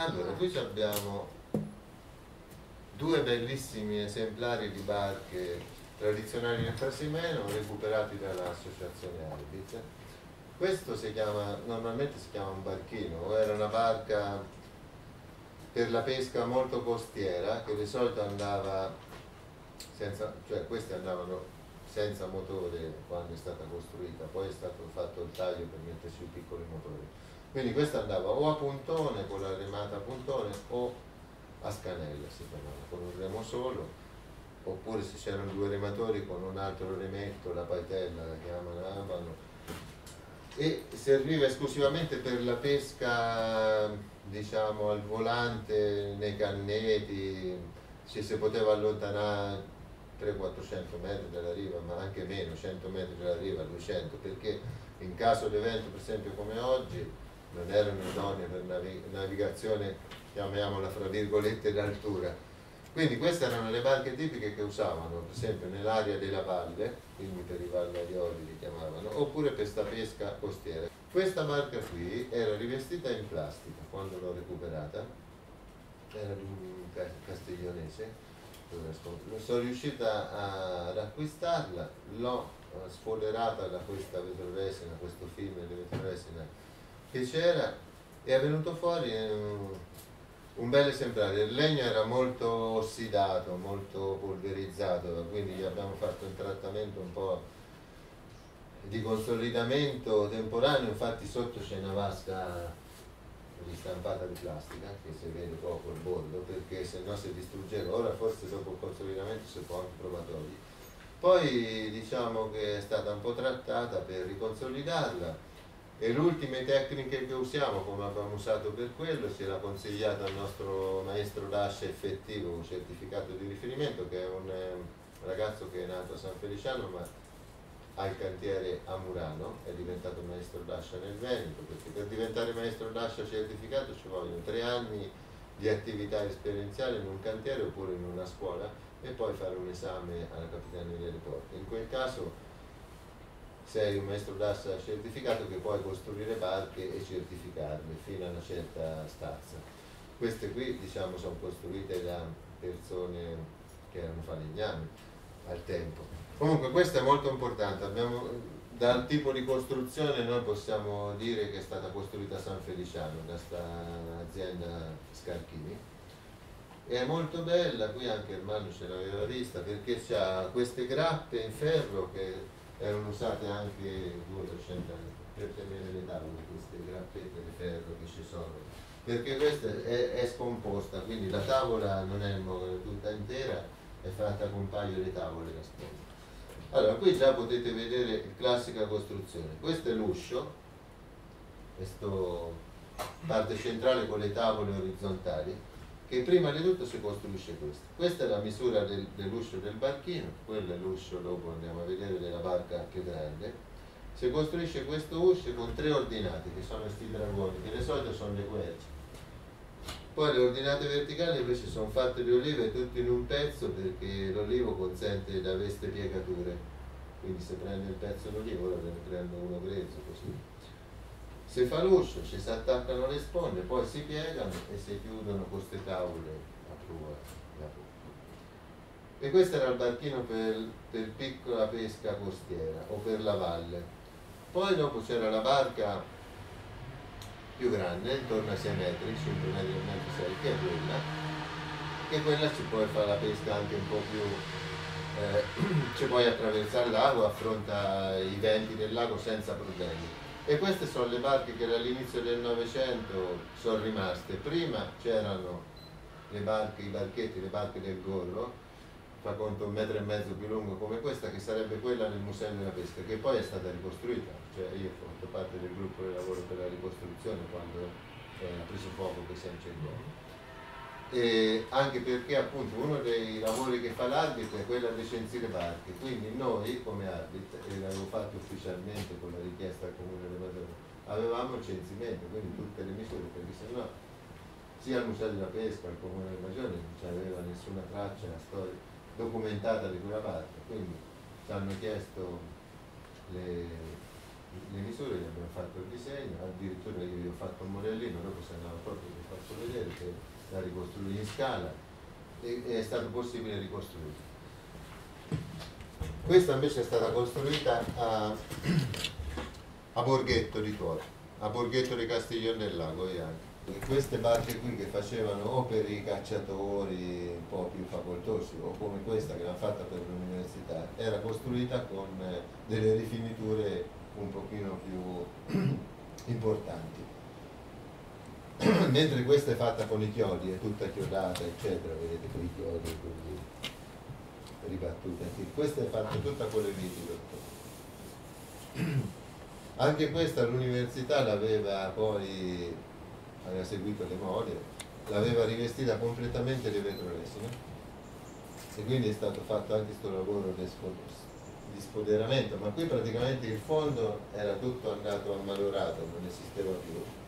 Allora, qui abbiamo due bellissimi esemplari di barche tradizionali nel Trasimeno recuperati dall'associazione Arbit. Questo si chiama, normalmente si chiama un barchino, era una barca per la pesca molto costiera che di solito andava senza, cioè queste andavano senza motore quando è stata costruita, poi è stato fatto il taglio per metterci i piccoli motori. Quindi questa andava o a puntone con la remata a puntone o a scanella si chiamava, con un remo solo, oppure se c'erano due rematori con un altro remetto, la paitella la chiamavano, e serviva esclusivamente per la pesca diciamo al volante nei canneti, ci si poteva allontanare 300-400 metri dalla riva, ma anche meno, 100 metri dalla riva, 200, perché in caso di evento, per esempio come oggi, non erano idonee per navigazione, chiamiamola fra virgolette, d'altura. Quindi queste erano le barche tipiche che usavano, per esempio nell'area della valle, quindi per i vallaioli li chiamavano, oppure per sta pesca costiera. Questa barca qui era rivestita in plastica quando l'ho recuperata, era castiglionese, sono riuscita ad acquistarla, l'ho sfoderata da questa vetroresina, questo film di vetroresina che c'era e è venuto fuori un, bel esemplare. Il legno era molto ossidato, molto polverizzato, quindi gli abbiamo fatto un trattamento un po' di consolidamento temporaneo, infatti sotto c'è una vasca ristampata di plastica che si vede poco il bordo perché se no si distruggeva. Ora forse dopo il consolidamento si può anche provatovi poi diciamo che è stata un po' trattata per riconsolidarla e le ultime tecniche che usiamo come abbiamo usato per quello si era consigliato al nostro maestro Dascia effettivo un certificato di riferimento che è un eh, ragazzo che è nato a San Feliciano ma al cantiere a Murano, è diventato maestro d'ascia nel Veneto, perché per diventare maestro d'ascia certificato ci vogliono tre anni di attività esperienziale in un cantiere oppure in una scuola e poi fare un esame alla Capitaneria dei Porti. In quel caso sei un maestro d'ascia certificato che puoi costruire barche e certificarle fino a una certa stazza. Queste qui diciamo sono costruite da persone che erano falegnami al tempo Comunque questo è molto importante, Abbiamo, dal tipo di costruzione noi possiamo dire che è stata costruita a San Feliciano, da questa azienda Scarchini. È molto bella, qui anche il Manu ce l'aveva vista, perché ha queste grappe in ferro che erano usate anche 200 anni per tenere le tavole, queste grappette di ferro che ci sono. Perché questa è, è scomposta, quindi la tavola non è tutta intera, è fatta con un paio di tavole nascoste. Allora, qui già potete vedere la classica costruzione. Questo è l'uscio, questa parte centrale con le tavole orizzontali, che prima di tutto si costruisce questo. Questa è la misura del, dell'uscio del barchino, quello è l'uscio, dopo andiamo a vedere, della barca più grande. Si costruisce questo uscio con tre ordinati, che sono questi dragoni, che di solito sono le querce poi le ordinate verticali invece sono fatte di olive tutte in un pezzo perché l'olivo consente da veste piegature. Quindi se prende il pezzo d'olivo ora prendo uno grezzo così. Si fa l'uscio, ci si attaccano le sponde, poi si piegano e si chiudono queste tavole a prua. E questo era il barchino per, per piccola pesca costiera o per la valle. Poi dopo c'era la barca più grande, intorno a 6 metri, 5 metri e mezzo, 6, che è quella, e quella ci puoi fare la pesca anche un po' più, eh, ci puoi attraversare lago, affronta i venti del lago senza problemi. E queste sono le barche che dall'inizio del Novecento sono rimaste. Prima c'erano le barche, i barchetti, le barche del Gorro, fa conto un metro e mezzo più lungo come questa, che sarebbe quella nel Museo della Pesca, che poi è stata ricostruita. Cioè io ho fatto parte del gruppo di lavoro per la ricostruzione quando eh, ha preso fuoco che si è incendiato. E anche perché appunto uno dei lavori che fa l'Arbit è quello di censire barche, quindi noi come Arbit, e l'avevo fatto ufficialmente con la richiesta al Comune di Madonna, avevamo il censimento, quindi tutte le misure, perché se no sia il Museo della Pesca, il Comune di Magione non c'aveva nessuna traccia, storia documentata di quella parte, quindi ci hanno chiesto le, le misure, gli abbiamo fatto il disegno, addirittura io gli ho fatto un modellino, dopo se andava proprio vi fatto vedere, perché la ricostruì in scala e è stato possibile ricostruire. Questa invece è stata costruita a, a Borghetto di Toro, a Borghetto di Castiglione del Lago anche. Queste barche qui che facevano o per i cacciatori un po' più facoltosi o come questa che l'hanno fatta per l'università, era costruita con eh, delle rifiniture un pochino più importanti. Mentre questa è fatta con i chiodi, è tutta chiodata, eccetera, vedete con i chiodi, quindi ribattute. Questa è fatta tutta con le viti, Anche questa l'università l'aveva poi, aveva seguito le mode, l'aveva rivestita completamente di vetroresina e quindi è stato fatto anche questo lavoro di spoderamento, ma qui praticamente il fondo era tutto andato ammalorato, non esisteva più.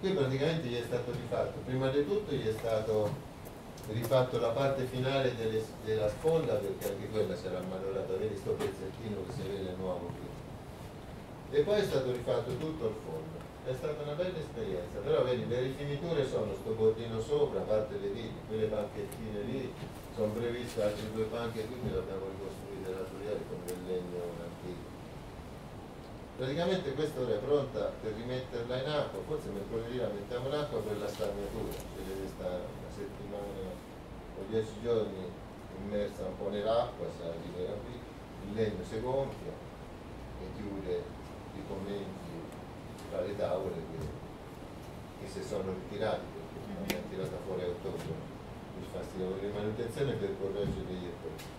Qui praticamente gli è stato rifatto, prima di tutto gli è stato rifatto la parte finale delle, della sponda perché anche quella si era ammalorata, vedi sto pezzettino che si vede nuovo qui. E poi è stato rifatto tutto il fondo. È stata una bella esperienza, però vedi le rifiniture sono sto bordino sopra, a parte le viti, quelle panchettine lì, sono previste altre due panche qui che le abbiamo ricostruite l'altro ieri con del legno. Praticamente questa ora è pronta per rimetterla in acqua, forse mercoledì la mettiamo in acqua per la stagnatura, che deve stare una settimana o dieci giorni immersa un po' nell'acqua, si libera qui, il legno si gonfia e chiude i commenti tra le tavole che, che si sono ritirati perché l'abbiamo tirata fuori a ottobre per fare di manutenzione per correggere gli errori.